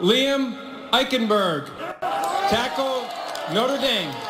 Liam Eichenberg. Tackle, Notre Dame.